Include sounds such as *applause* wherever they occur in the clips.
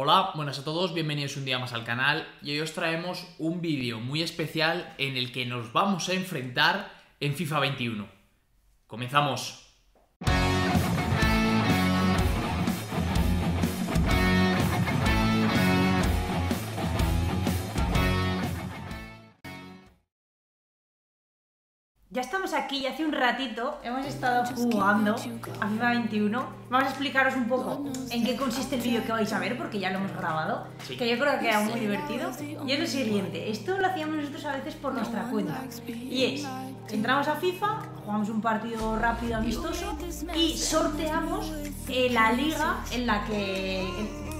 Hola, buenas a todos, bienvenidos un día más al canal y hoy os traemos un vídeo muy especial en el que nos vamos a enfrentar en FIFA 21. Comenzamos. Aquí y hace un ratito hemos estado jugando a FIFA 21. Vamos a explicaros un poco en qué consiste el vídeo que vais a ver, porque ya lo hemos grabado, Sí. que yo creo que queda muy divertido. Y es lo siguiente, esto lo hacíamos nosotros a veces por nuestra cuenta. Y es, entramos a FIFA, jugamos un partido rápido, amistoso, y sorteamos eh, la liga en la que...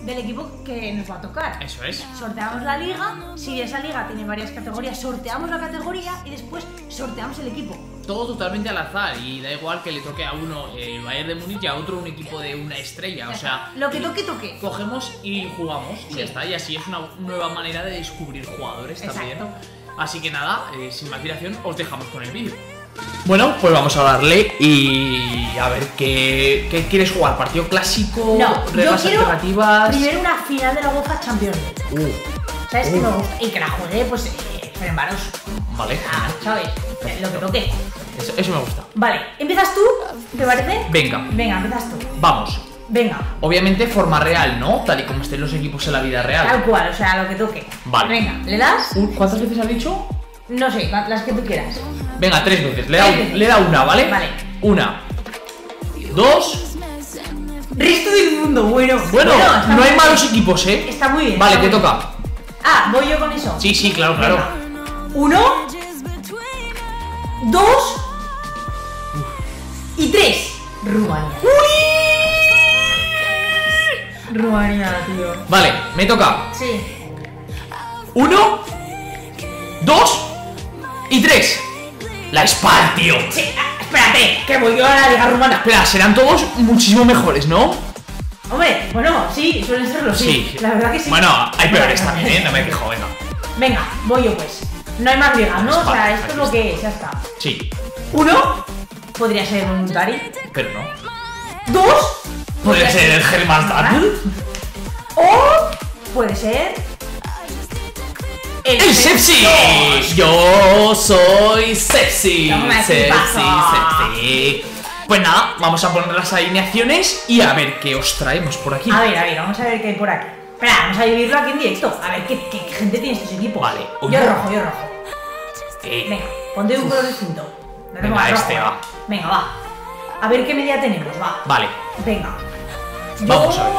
del equipo que nos va a tocar. Eso es. Sorteamos la liga, si esa liga tiene varias categorías, sorteamos la categoría y después sorteamos el equipo. Todo totalmente al azar y da igual que le toque a uno el Bayern de Múnich y a otro un equipo de una estrella. O sea, Lo que toque, toque. cogemos y jugamos y ya está. Y así es una nueva manera de descubrir jugadores también. Exacto. Así que nada, eh, sin más dilación, os dejamos con el vídeo. Bueno, pues vamos a darle y a ver qué, qué quieres jugar. ¿Partido clásico? No, yo ¿Reglas quiero alternativas? primero una final de la UEFA Champions League. Uh, ¿Sabes qué Uh. me gusta? Y que la juegue, pues, eh, Ferencváros. vale, Ah. ¿sabes? Lo que toque. Eso, eso me gusta. Vale, ¿empiezas tú? ¿Te parece? Venga, Venga, empiezas tú. vamos. Venga, Obviamente forma real, ¿no? Tal y como estén los equipos en la vida tal real. cual, o sea, lo que toque. Vale. Venga, ¿le das? ¿Cuántas veces has dicho? No sé, las que tú quieras. Venga, tres veces. Le da, veces. le da una, ¿vale? Vale. Una. Dos. Resto del mundo, bueno. Bueno, no hay bien. malos equipos, ¿eh? Está muy bien. Vale, te bien. toca. Ah, voy yo con eso. Sí, sí, claro, claro. Venga. Uno, dos y tres. Rumanía. Rumanía, tío. Vale, me toca. Sí. Uno, dos y tres. La Spal, tío. Sí, ah, espérate, que voy yo a la liga rumana. Espera, serán todos muchísimo mejores, ¿no? Hombre, bueno, sí, suelen serlo, sí. La verdad que sí. Bueno, hay peores también, ¿eh? No me quejo, venga. Venga, voy yo pues. No hay más ligas, ¿no? O sea, esto es lo que es, ya está. Sí, Uno, podría ser un Dari. pero no. Dos, Podría ser el Helmas O puede ser. ¡El Sepsi! Yo soy Sepsi. Toma, ¿qué Sepsi? Sepsi. Pues nada, vamos a poner las alineaciones y a ver qué os traemos por aquí. A ver, a ver, vamos a ver qué hay por aquí. Espera, vamos a dividirlo aquí en directo. A ver qué, qué gente tiene estos equipos. Vale, Yo uno. rojo, yo rojo. Eh, Venga, ponte un color distinto. No Venga, rojo, este, eh. va. Venga, va. A ver qué media tenemos, va. Vale, Venga. Vamos Yo- a ver.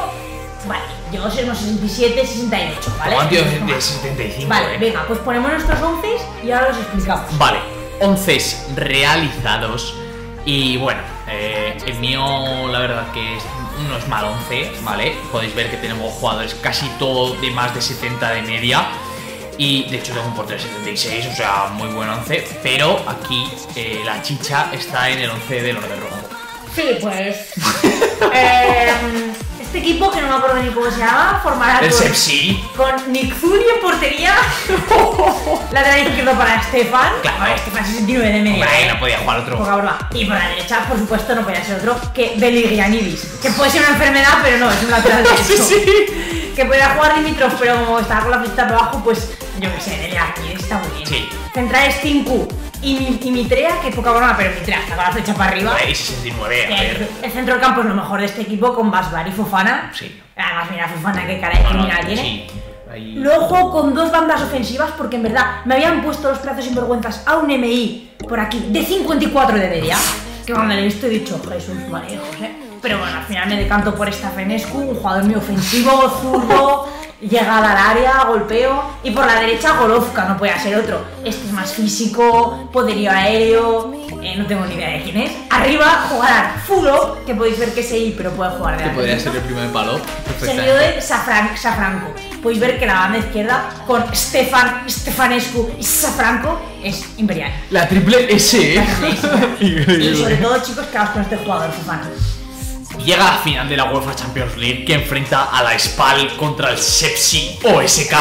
Vale, yo soy unos 67, 68, ¿vale? Como tío de, de 75, Vale, eh. venga, pues ponemos nuestros 11 y ahora los explicamos. Vale, 11 realizados. Y bueno, eh, el mío, la verdad que es, no es mal 11, ¿vale? Podéis ver que tenemos jugadores casi todo de más de 70 de media. Y de hecho tengo un portero de 76, o sea, muy buen 11. Pero aquí eh, la chicha está en el 11 del orden rojo. Sí, pues. *laughs* eh, este equipo, que no me acuerdo ni cómo se llama, formará El con, con Nick Zuri en portería. *laughs* Lateral izquierdo para Stefan. Claro. Vale, Stefan 69 de media. Hombre, eh. no podía jugar Poca otro. broma. Y por la derecha, por supuesto, no podía ser otro que Beligrianidis. Que puede ser una enfermedad, pero no, es un lateral *laughs* derecho. Sí, sí. Que podía jugar Dimitrov, pero como estaba con la flechita para abajo, pues yo qué sé, Beligrianidis está muy bien. Sí. Centrales 5 y, Mi- y que poca broma, pero Mitrea está con la flecha para arriba. Hombre, y 69, a Que ver. El centro del campo es lo mejor de este equipo con Basbar y Fofana. Sí. Además, mira Fofana qué cara de criminal tiene. sí, ahí- Luego juego con dos bandas ofensivas porque en verdad me habían puesto los plazos sinvergüenzas a un MI por aquí de 54 de media. Que cuando le he visto he dicho, Jesús, manejos, eh. Pero bueno, al final me decanto por esta Fenescu, un jugador muy ofensivo, zurdo, llegada al área, golpeo. Y por la derecha Golovka, no puede ser otro. Este es más físico, poderío aéreo, eh, no tengo ni idea de quién es. Arriba jugará Fulo, que podéis ver que es ahí, pero puede jugar de Que podría ser el primer palo. Seguido de Safran- Safranco. Podéis ver que la banda izquierda con Stefan, Stefanescu y Safranco es imperial. La triple S, ¿eh? *laughs* Y sobre todo, chicos, quedaos con este jugador, Fofana. Llega la final de la UEFA Champions League que enfrenta a la Spal contra el Sepsi OSK.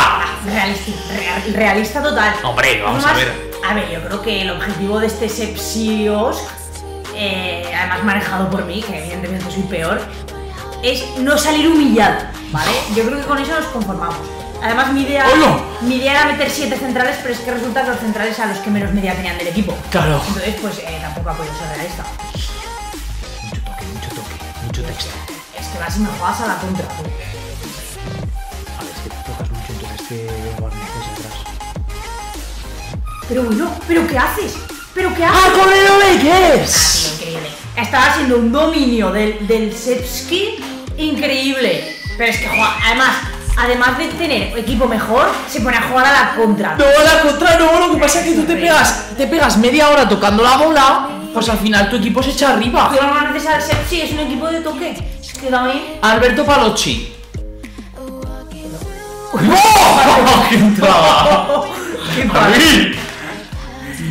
Realista, real- realista total. Hombre, vamos a ver. A ver, yo creo que el objetivo de este Sepsios, eh, además manejado por mí, que evidentemente soy peor, es no salir humillado, ¿vale? Yo creo que con eso nos conformamos. Además, mi idea, ¡Hola! mi idea era meter siete centrales, pero es que resulta que los centrales a los que menos media tenían del equipo. Claro. Entonces, pues eh, tampoco ha podido ser realista. Mucho texto. Es que vas y me juegas a la contra, tú. A ver, es que tocas mucho, entonces que guarneces atrás. Pero bueno, ¿pero qué haces? ¿Pero qué ¡Ah, haces? correo Ah, tío, increíble. Estaba haciendo un dominio del, del Sepski increíble. Pero es que juega, además, además de tener equipo mejor, se pone a jugar a la contra. No, a la contra no, lo que pasa es que tú te pegas, te pegas media hora tocando la bola, pues al final tu equipo se echa arriba. ¿Qué no necesitas al Sepsi? Es un equipo de toque. Es que también. Alberto Palocci. ¡Oh! *laughs* ¡Qué entrada! ¡Qué ¡Javi!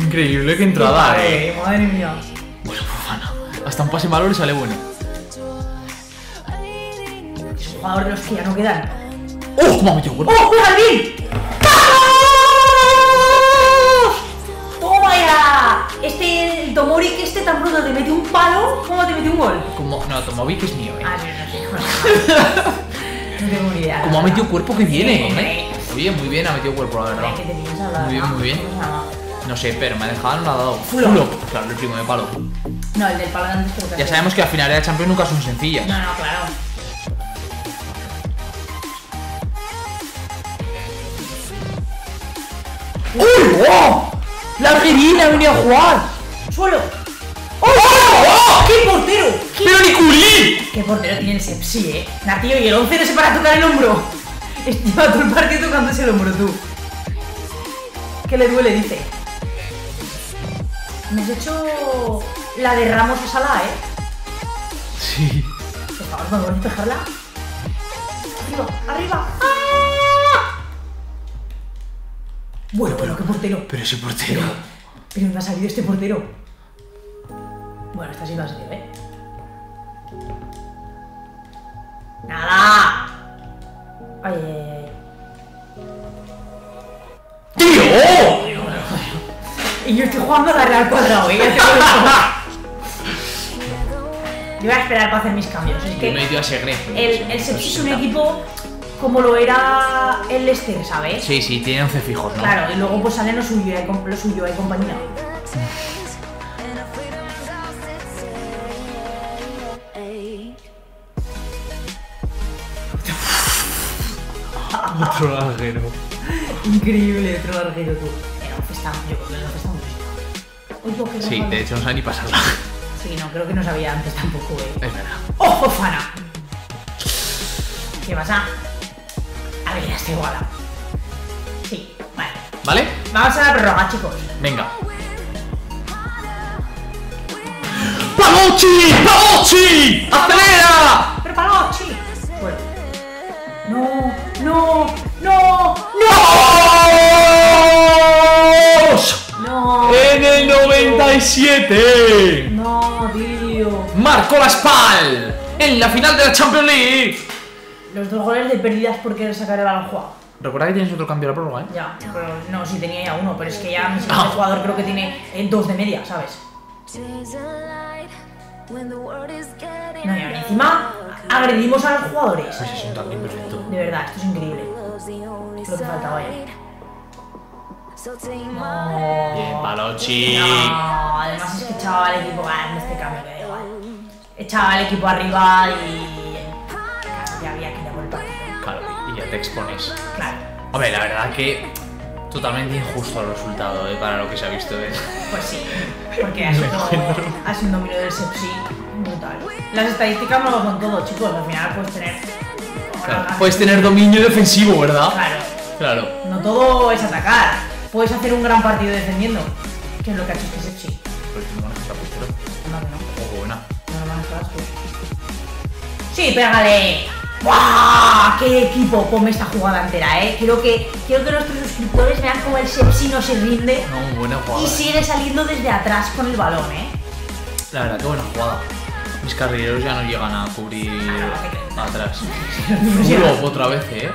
Increíble que entrada, eh. Eh, Madre mía. Bueno, Fofana. Hasta un pase malo le sale bueno. Es un jugador de los que ya no quedan. ¡Oh! ¿Cómo ha metido gol? ¡Oh, juega Tomori, que este tan pronto te mete un palo, ¿cómo te mete un gol? Como, no, Tomovic es mío, eh. Ah, no *laughs* tengo ni idea. Como ha metido cuerpo que viene, eh. Oye, muy bien, ha metido cuerpo, la verdad. Hombre, ¿qué te piensas, la Muy bien, muy bien. No sé, pero me ha dejado, no ha dado. Fulop. Claro, el primo de palo. No, el del palo antes creo que Ya sabemos que las finales de Champions nunca son sencillas. No, no, claro. ¡Uy! ¡Oh! ¡La Argentina venido a jugar! ¡Suelo! ¡Oh! ¡Oh! ¡Qué portero! ¿Qué, ¡Pero ni culí! qué portero tiene el Sepsi, eh! Nah, tío, y el 11 no se para a tocar el hombro. *laughs* Lleva todo el partido tocándose el hombro, tú. ¿Qué le duele, dice? Me has hecho la de Ramos a Salah, eh. Sí. Por favor, ¿podemos despejarla? Arriba, arriba. ¡Ah! Bueno, bueno, qué portero. Pero ese portero. Pero ¿dónde ha salido este portero? Bueno, esta sí va a salir, ¿eh? ¡Nada! Ay, ay, ay. ¡Tío! Y yo estoy jugando a darle al cuadrado, ¿eh? Yo voy a esperar para hacer mis cambios. Es Yo que a Segre. el, el Sepsi es un equipo como lo era el Leicester, ¿sabes? Sí, sí, tiene 11 fijos, ¿no? Claro, y luego pues sale lo suyo, com- lo suyo, hay compañía. Otro larguero. Increíble, otro larguero tú. El 11 está, yo creo que el 11 está muy bien. Uy, ¿por qué Sí, de hecho no sabe ni pasarla. Sí, no, creo que no sabía antes tampoco, eh. Es verdad. ¡Oh, Fofana! ¿Qué pasa? A ver, ya está igualado. Sí, vale. ¿Vale? Vamos a la prórroga, chicos. Venga. ¡Palocci! ¡Palocci! ¡Acelera! 97. No, tío. Marcó la Spal en la final de la Champions League. Los dos goles de pérdidas por querer sacar el balón jugado. Recuerda que tienes otro cambio a la prórroga, ¿eh? Ya, pero no, si tenía ya uno, pero es que ya mi siguiente Ah. jugador creo que tiene eh, dos de media, ¿sabes? No, y encima agredimos a los jugadores. Pues perfecto. De verdad, esto es increíble. Lo que faltaba ya. Bien. No, además es que echaba al equipo ah, en este cambio que da igual. Echaba al equipo arriba y claro, ya había que partido. Claro, y ya te expones. Claro, Hombre, la verdad que totalmente injusto el resultado, ¿eh? Para lo que se ha visto, ¿eh? pues sí, *laughs* porque ha sido, ha sido un dominio del Sepsi brutal. Las estadísticas no lo son todo, chicos. Al final puedes tener. Claro, Puedes tener dominio defensivo, ¿verdad? Claro, Claro. no todo es atacar. Puedes hacer un gran partido defendiendo, que es lo que ha hecho este Sepsi. Pero no la portero. No, no. Ojo, buena. No manejas tú. Sí, pégale. ¡Buah! ¡Qué equipo come esta jugada entera, eh! Quiero que, quiero que nuestros suscriptores vean cómo el Sepsi no se rinde No, buena jugada. y ¿eh? sigue saliendo desde atrás con el balón, eh. La verdad, qué buena jugada. Mis carrileros ya no llegan a cubrir atrás. *laughs* Fulop otra vez, ¿eh?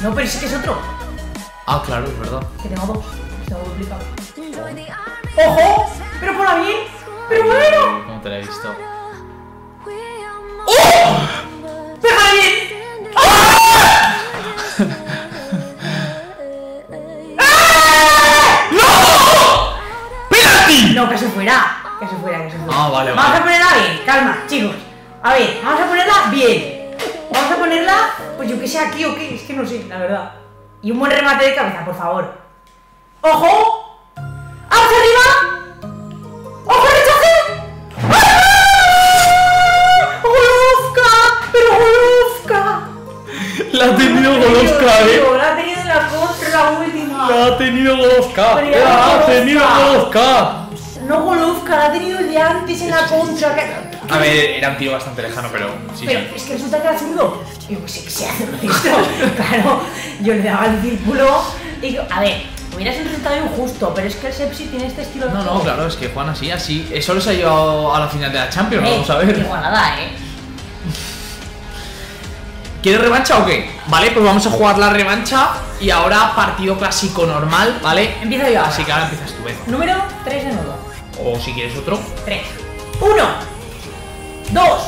No, pero sí que es otro. Ah, claro, es verdad. Que tengo dos. Duplicado. ¡Ojo! ¡Pero por bien! ¡Pero bueno! ¿Cómo te la he visto? bien! ¡Penalti! No, que se fuera. Que se fuera, que se fuera. Ah, vale, Vamos a ponerla bien, calma, chicos. A ver, vamos a ponerla bien. Vamos a ponerla, pues yo que sé aquí o qué, es que no sé, la verdad. Y un buen remate de cabeza, por favor. ¡Ojo! ¡Vamos arriba! ¡Ojo rechace! ¡Ah! ¡Golovka! ¡Pero Golovka! La ha tenido Golovka, eh. La ha tenido en la contra la última. La ha tenido Golovka. La ha tenido Golovka. No Golovka, la ha tenido el de antes en la contra. A ver, era un tío bastante lejano, pero sí, Pero sí. es que resulta que era zurdo. Yo que sé que se hace esto. claro, yo le daba el círculo y digo, a ver, hubiera sido un resultado injusto, pero es que el Sepsi tiene este estilo de No, juego. no, claro, es que Juan así, así. Eso les ha llevado a la final de la Champions, Eh, vamos a ver. Igualada, eh. ¿Quieres revancha o qué? Vale, pues vamos a jugar la revancha y ahora partido clásico normal, ¿vale? Empiezo yo ahora. Así que ahora empiezas tú, Beto. Número 3 de nuevo. O si quieres otro. 3. 1. 2.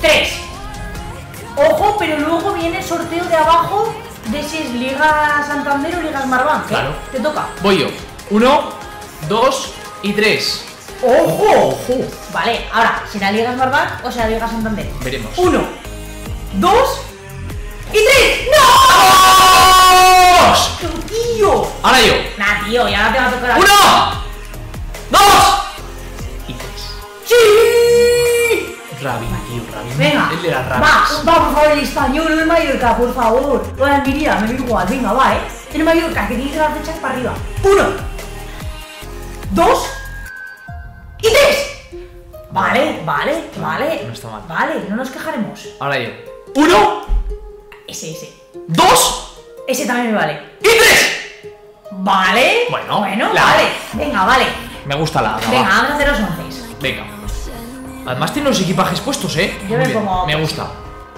3. Ojo, pero luego viene el sorteo de abajo de si es Liga Santander o Liga Smartbank. ¿eh? Claro. Te toca. Voy yo. Uno, dos y tres. ¡Ojo! ¡Ojo! Vale, ahora, ¿será Liga Smartbank o será Liga Santander? Veremos. Uno, dos español el Mallorca, por favor. O la Almería, me da igual, venga, va, eh. El Mallorca, que tiene las flechas para arriba. Uno, dos y tres. Vale, vale, vale. No está mal. Vale, no nos quejaremos. Ahora yo. Uno, Ese, ese. dos Ese también me vale. y tres. Vale. Bueno, Bueno, la- vale. Venga, vale. Me gusta la Venga, vamos a hacer los once. Venga. Además tiene los equipajes puestos, ¿eh? Yo Muy me bien, pongo- Me gusta.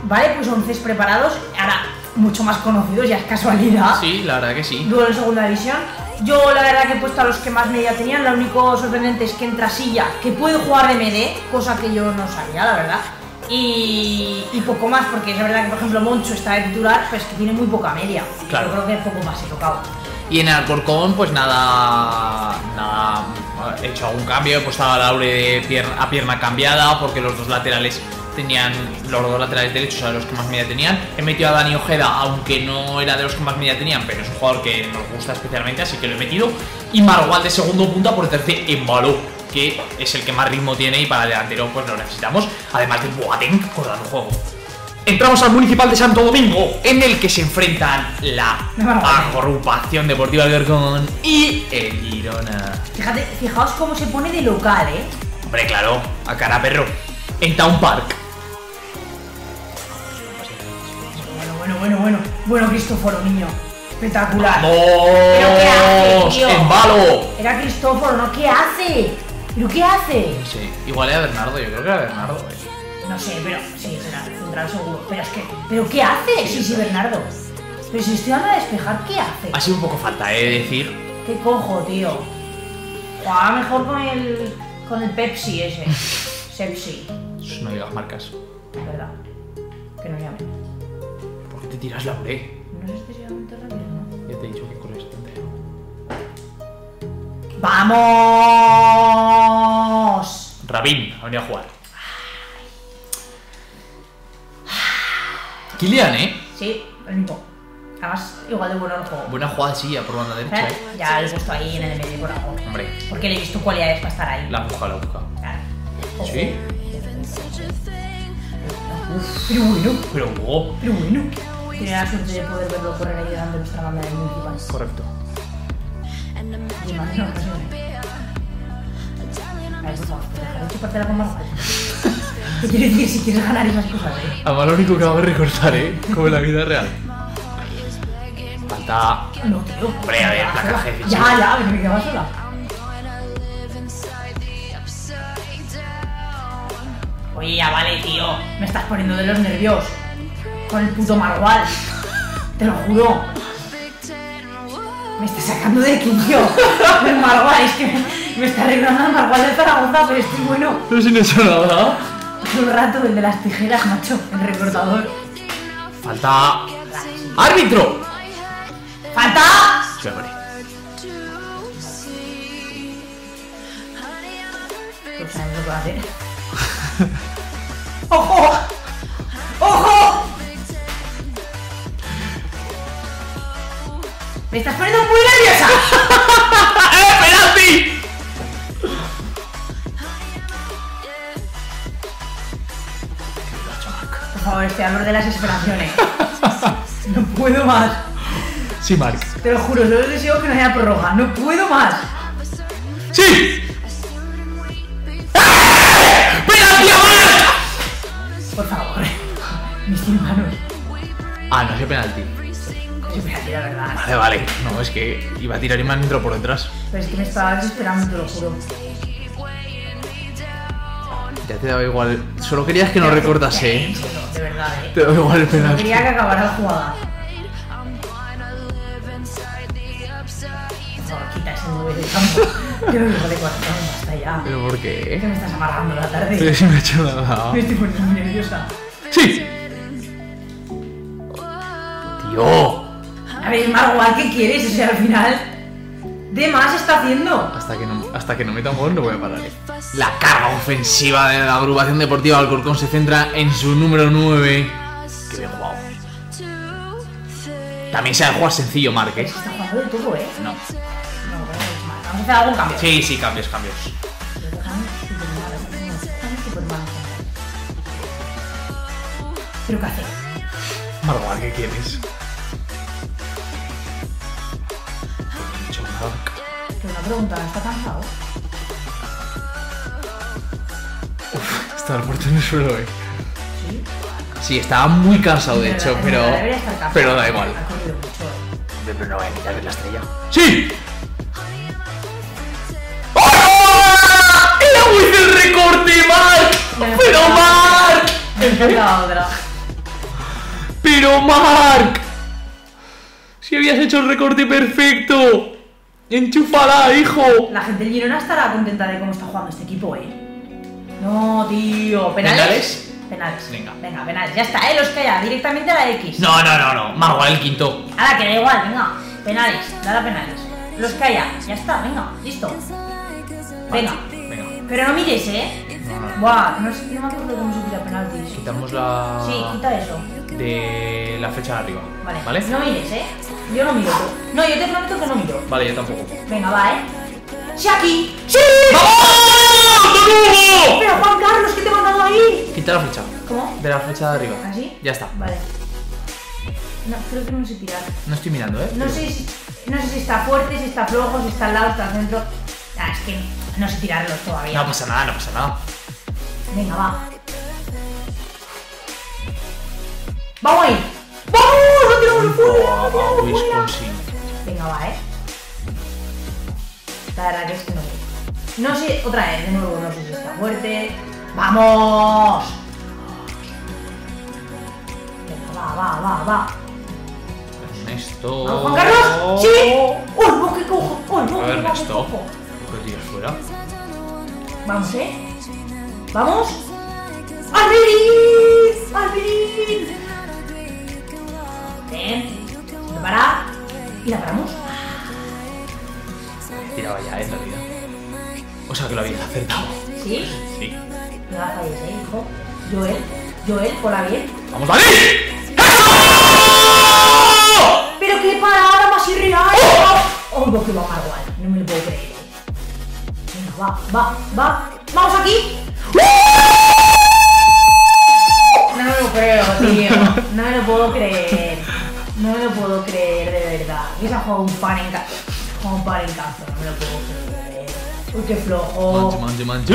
Vale, pues once preparados. Ahora, mucho más conocidos, ya es casualidad. Sí, la verdad que sí. Duelo en segunda división. Yo la verdad que he puesto a los que más media tenían. Lo único sorprendente es que entra Silla, que puede jugar de MD, cosa que yo no sabía, la verdad. Y, y poco más, porque es verdad que por ejemplo Moncho está de titular, pues que tiene muy poca media. Claro. Yo creo que poco más he tocado. Y en Alcorcón, pues nada. Nada. He hecho algún cambio. He puesto a Laure de pierna, a pierna cambiada. Porque los dos laterales tenían. Los dos laterales derechos eran los que más media tenían. He metido a Dani Ojeda, aunque no era de los que más media tenían. Pero es un jugador que nos gusta especialmente, así que lo he metido. Y Margual de segundo punta por tercer en Baló. Que es el que más ritmo tiene y para el delantero pues lo necesitamos. Además de Boateng cortando juego. Entramos al Municipal de Santo Domingo, en el que se enfrentan la agrupación deportiva Alcorcón y el Girona. Fíjate, fijaos cómo se pone de local, eh. Hombre, claro, a cara perro. En Town Park. Bueno, bueno, bueno, bueno. Cristóforo, niño. Espectacular. ¡Vamos! ¿Pero qué hace, tío? ¡En balo! Era Cristóforo, ¿no? ¿Qué hace? ¿Pero qué hace? No sé, igual era Bernardo, yo creo que era Bernardo. eh. No sé, pero sí, será central seguro. Pero es que, ¿pero qué hace? Sí, sí, Bernardo. Pero si estoy dando a despejar, ¿qué hace? Ha sido un poco falta, eh, decir. ¿Qué cojo, tío? Jugaba mejor con el, con el Pepsi ese. *laughs* Sepsi, No digas marcas. es verdad. Que nos llamen. ¿Por qué te tiras la bre? No es excesivamente rápido, ¿no? Ya te he dicho que corres tanto. ¡Vamos! Rabin, ha venido a jugar. Kilian, eh. Sí, el mismo. Además, igual de bueno el juego. Buena jugada, sí, por banda derecha, ¿Eh? eh. Ya lo he puesto ahí en el medio por algo. Hombre, Porque le he visto cualidades para estar ahí. la busca, la busca. Claro. ¿Sí? Pero bueno, Pero pero bueno. Tiene la suerte de poder verlo correr ahí delante de nuestra banda del municipal. Correcto. Y más no sé. A ver, por favor, pues dejar de chuparte la goma. *laughs* ¿Qué quiere decir si quieres ganar esas cosas, eh? Además, lo único que va a recortar, eh. Como en la vida real. Falta. No, tío. Hombre, a ver, placaje de Ya, ya, pero me quedaba sola. Oye, ya vale, tío. Me estás poniendo de los nervios. Con el puto Margual. Te lo juro. Me está sacando de quicio. El Margual, es que me, me está arreglando el Margual de Zaragoza, pero estoy bueno. Pero si no he hecho nada. Todo el rato el de las tijeras, macho, el recortador. Falta. ¡Árbitro! ¡Falta! Sí, hombre. Pues sabes lo que va a hacer. *laughs* ¡Ojo! ¡Ojo! Me estás poniendo muy nerviosa. *laughs* ¡Eh, penalti! Por favor, estoy al borde de la desesperación, eh. No puedo más. Sí, Marc. Te lo juro, solo deseo que no haya prórroga. No puedo más. ¡Sí! ¡Penalti a Marc! Por favor. *laughs* Mis hermanos. Ah, no, ese penalti. Yo voy a tirar, verdad. Vale, vale. No, es que iba a tirar y me han entrado por detrás. Pero es que me estaba desesperando, te lo juro. Ya te daba igual. Solo querías que no recortase, ¿eh? De verdad, eh. Te daba igual el No penalti. quería que acabara la jugada. Favor, quita ese 9 del campo. *laughs* Yo no digo de cuatro, basta ya. ¿Pero por Es que qué? me estás amargando la tarde. si me he hecho nada. *laughs* Me estoy poniendo nerviosa. ¡Sí! Tío. A ver, Margual, ¿qué quieres? O sea, al final. ¿De más está haciendo? Hasta que no, hasta que no meta un gol no voy a parar. La carga ofensiva de la agrupación deportiva Alcorcón se centra en su número 9. Qué bien jugado. También se ha jugado sencillo, Marc, ¿eh? Está jugando de todo, ¿eh? No. No, hacer algún cambio. Sí, sí, cambios, cambios. ¿Pero qué hace? Margual, ¿qué quieres? Pregunta, ¿está cansado? Está el puerto en el suelo, eh. Sí. Sí, estaba muy cansado, de hecho, pero. Pero da igual. Pero no voy a quitar la estrella. ¡Sí! ¡Ah! ¡Era muy del recorte, Marc! Me ¡Pero falta otra. ¡Pero Marc! Si habías hecho el recorte perfecto. ¡Enchúfala, hijo! La gente del Girona estará contenta de cómo está jugando este equipo, eh. No, tío. ¿Penales? ¿Penales? Penales. Venga. Venga, penales. Ya está, eh. Los que haya. Directamente a la X. No, no, no, no. Margual el quinto. Ahora que da igual, venga. Penales. Dale a penales. Los que haya. Ya está, venga. Listo. Venga. Venga. Pero no mires, eh. No, no. Buah, no, sé, no me acuerdo cómo se tira penaltis. Quitamos la. Sí, quita eso. De la fecha de arriba. Vale. ¿Vale? No mires, eh. Yo no miro. No, yo te prometo que no miro. Vale, yo tampoco. Venga, va, eh. ¡Shaki! ¡Sí! ¡Vamos! Pero Juan Carlos, ¿qué te he mandado ahí? Quita la flecha. ¿Cómo? De la flecha de arriba. ¿Así? Ya está. Vale. No, creo que no sé tirar. No estoy mirando, ¿eh? No sé, si, no sé si está fuerte, si está flojo, si está al lado, está al centro. Ah, es que no sé tirarlos todavía. No pasa nada, no pasa nada. Venga, va. ¡Vamos ahí! ¡Vamos! ¡Lo tiramos al fuera! ¡Lo tiramos al fuera! Venga, va, eh. La verdad que es que no sé. No sé, otra vez, de nuevo, no sé si está fuerte. ¡Vamos! Venga, va, va, va, va. Ernesto. ¿Vamos, Juan Carlos? ¡Sí! ¡Oh, no, que cojo! ¡Oh, no, A ver, que Ernesto. cojo! ¿Por qué tiras fuera? Vamos, ¿eh? ¡Vamos! ¡Alvirín! ¡Alvirín! Bien. Prepara. Y la paramos. Tiraba ya, en realidad. O sea que lo habías acertado. ¿Sí? Sí. No la falles, ¿eh, hijo? Joel, Joel, cola bien. ¡Vamos, Dani! ¡Pero qué parada más irreal! ¡Oh, no, que va a igual! No me lo puedo creer. Venga, va, va, va. ¡Vamos aquí! No me lo creo, tío. *laughs* No me lo puedo creer. Que se ha jugado un pan en casa. un par en cazo, no me lo puedo creer. Uy, qué flojo. Manche, manche, manche.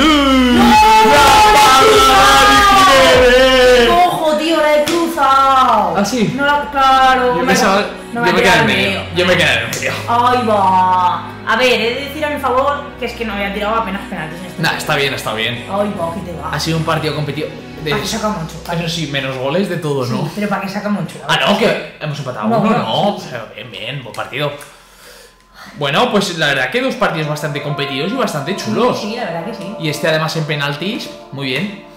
¡Ojo, tío! ¡La he cruzado! ¿Ah, sí? No la, claro. Yo me- pensaba. no Yo me quedé en medio. Yo me quedé en medio. Ahí va. A ver, he de decir a mi favor que es que no había tirado apenas penaltis en este Nah, está bien, está bien. Ay, va, que te va. Ha sido un partido competitivo. Para que saca mucho. Eso ah, sí, menos goles de todo, ¿no? sí. Pero para que saca mucho. Ah, no, que hemos empatado uno, no. Sí. Bien, bien, buen partido. Bueno, pues la verdad que dos partidos bastante competidos y bastante chulos. Sí, sí, la verdad que sí. Y este además en penaltis, muy bien.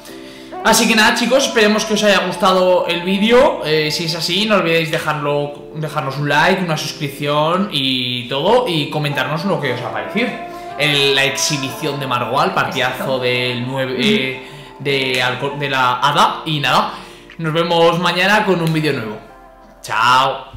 Así que nada chicos, esperemos que os haya gustado el vídeo, eh, si es así no olvidéis dejarlo, dejarnos un like, una suscripción y todo y comentarnos lo que os ha parecido. El, la exhibición de Margual, partidazo del 9 de, la ADA. Y nada, nos vemos mañana con un vídeo nuevo. Chao.